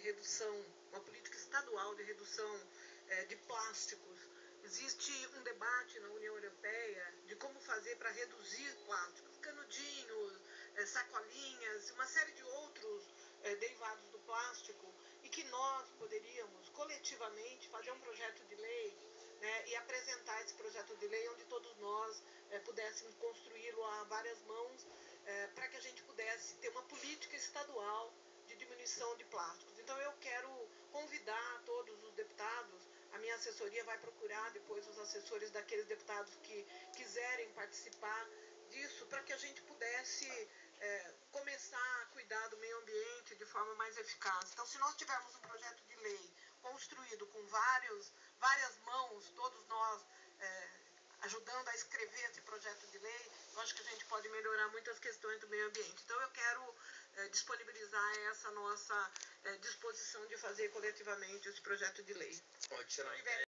redução, uma política estadual de redução é, de plásticos. Existe um debate na União Europeia de como fazer para reduzir plásticos, canudinhos, é, sacolinhas, uma série de outros é, derivados do plástico, e que nós poderíamos coletivamente fazer um projeto de lei né, e apresentar esse projeto de lei onde todos nós é, pudéssemos construí-lo a várias mãos é, para que a gente pudesse ter uma política estadual de diminuição de plásticos. Assessoria vai procurar depois os assessores daqueles deputados que quiserem participar disso, para que a gente pudesse é, começar a cuidar do meio ambiente de forma mais eficaz. Então, se nós tivermos um projeto de lei construído com vários, várias mãos, todos nós é, ajudando a escrever esse projeto de lei, eu acho que a gente pode melhorar muitas questões do meio ambiente. Então, eu quero é, disponibilizar essa nossa é, disposição de fazer coletivamente esse projeto de lei. Pode tirar